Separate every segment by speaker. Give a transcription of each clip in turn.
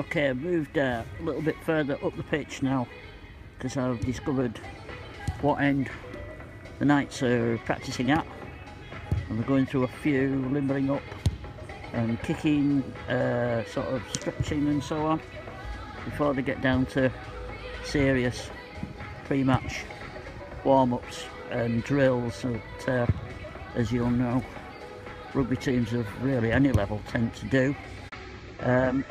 Speaker 1: Okay, I've moved uh, a little bit further up the pitch now because I've discovered what end the Knights are practicing at and we're going through a few, limbering up and kicking, uh, sort of stretching and so on before they get down to serious pre-match warm-ups and drills that, uh, as you'll know, rugby teams of really any level tend to do. Um,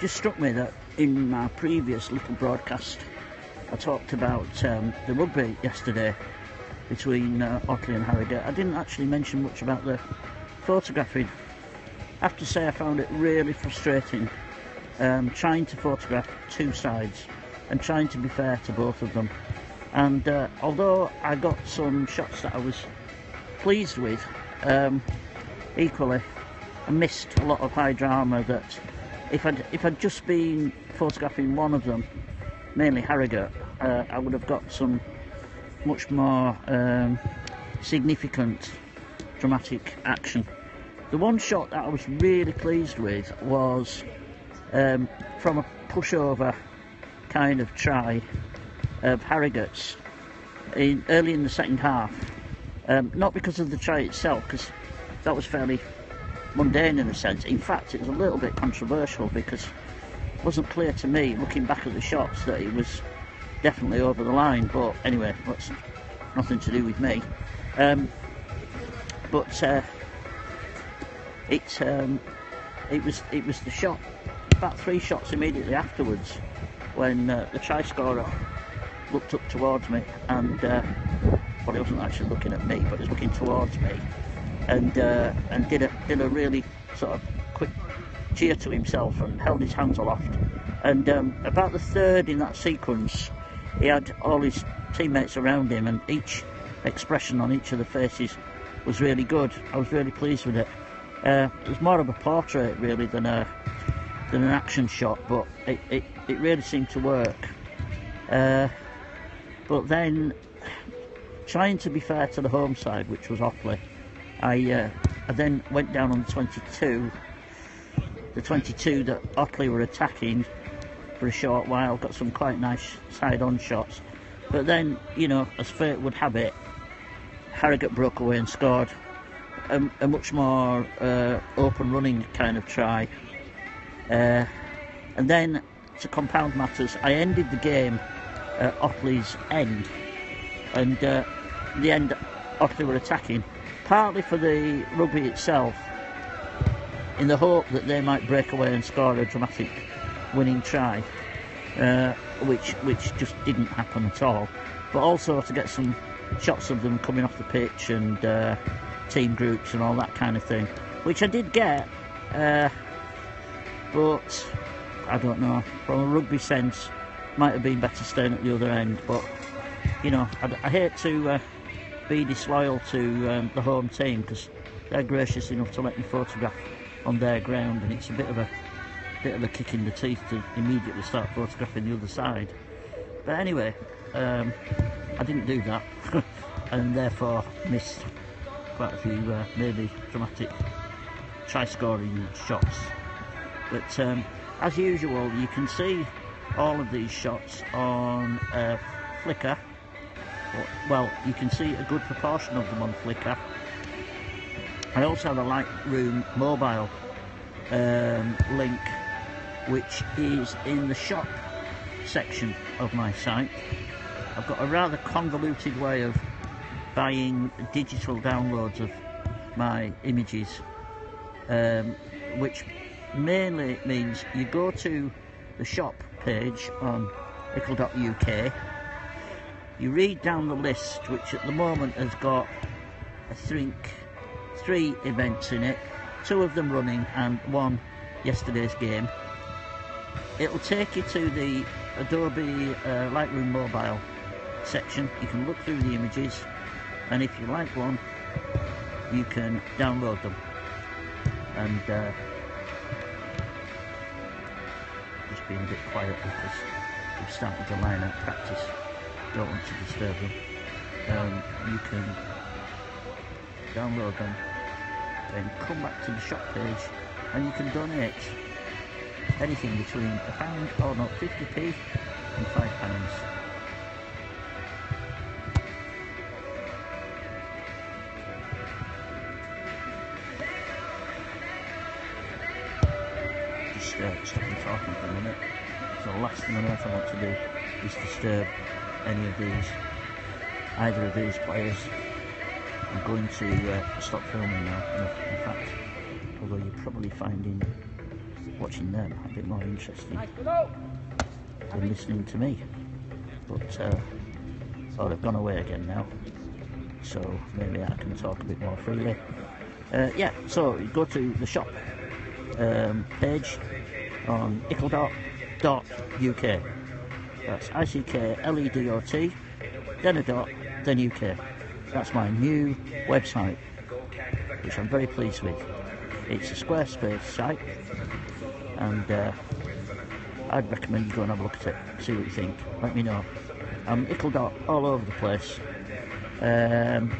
Speaker 1: just struck me that in my previous little broadcast I talked about um, the rugby yesterday between uh, Otley and Harrogate. I didn't actually mention much about the photographing. I have to say I found it really frustrating um, trying to photograph two sides and trying to be fair to both of them. And uh, although I got some shots that I was pleased with, um, equally I missed a lot of high drama that if I'd, if I'd just been photographing one of them, mainly Harrogate, uh, I would have got some much more um, significant dramatic action. The one shot that I was really pleased with was um, from a pushover kind of try of Harrogate's in, early in the second half. Um, not because of the try itself, because that was fairly mundane in a sense. In fact, it was a little bit controversial because it wasn't clear to me, looking back at the shots, that it was definitely over the line. But anyway, that's nothing to do with me. Um, but uh, it um, it was it was the shot, about three shots immediately afterwards, when uh, the try scorer looked up towards me and uh, well, he wasn't actually looking at me, but he was looking towards me, and uh, and did a did a really sort of quick cheer to himself and held his hands aloft. And um, about the third in that sequence, he had all his teammates around him, and each expression on each of the faces was really good. I was really pleased with it. Uh, it was more of a portrait really than a than an action shot, but it, it, it really seemed to work. Uh, but then, trying to be fair to the home side, which was Otley, I uh, I then went down on the 22, the 22 that Otley were attacking for a short while, got some quite nice side-on shots. But then, you know, as fate would have it, Harrogate broke away and scored a, a much more uh, open running kind of try. Uh, and then, to compound matters, I ended the game at Otley's end. And uh, the end, Otley were attacking, partly for the rugby itself, in the hope that they might break away and score a dramatic winning try, uh, which which just didn't happen at all. But also to get some shots of them coming off the pitch and uh, team groups and all that kind of thing, which I did get. Uh, but I don't know. From a rugby sense, might have been better staying at the other end. But you know, I, I hate to uh, be disloyal to um, the home team because they're gracious enough to let me photograph on their ground, and it's a bit of a bit of a kick in the teeth to immediately start photographing the other side. But anyway, um, I didn't do that, and therefore missed quite a few uh, maybe dramatic try scoring shots. But um, as usual, you can see all of these shots on uh, Flickr. Well, you can see a good proportion of them on Flickr. I also have a Lightroom mobile um, link, which is in the shop section of my site. I've got a rather convoluted way of buying digital downloads of my images, um, which mainly means you go to the shop page on ickle.uk, you read down the list, which at the moment has got, I think, three events in it, two of them running and one yesterday's game. It'll take you to the Adobe uh, Lightroom mobile section. You can look through the images, and if you like one, you can download them. And uh, just being a bit quiet because we've started to line up practice. Don't want to disturb them. Um, you can download them, then come back to the shop page, and you can donate anything between a pound or not 50p and five pounds. Just uh, stopping talking for a minute. So the last thing on earth I want to do is disturb any of these, either of these players. I'm going to uh, stop filming now. In, fact, although you're probably finding watching them a bit more interesting than listening to me. But uh, oh, they've gone away again now, so maybe I can talk a bit more freely. Uh, yeah, so you go to the shop um, page on ickledot.uk. That's I C K L E D O T, then a dot, then UK. That's my new website, which I'm very pleased with. It's a Squarespace site, and uh, I'd recommend you go and have a look at it, see what you think. Let me know. I'm Ickledot all over the place. Um,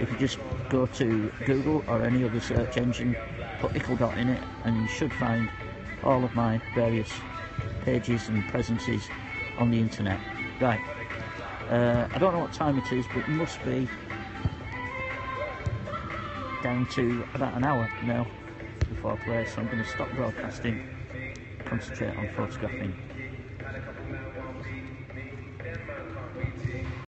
Speaker 1: if you just go to Google or any other search engine, put Ickledot in it, and you should find all of my various pages and presences on the internet. Right. Uh, I don't know what time it is, but it must be down to about an hour now before I play, so I'm going to stop broadcasting, concentrate on photographing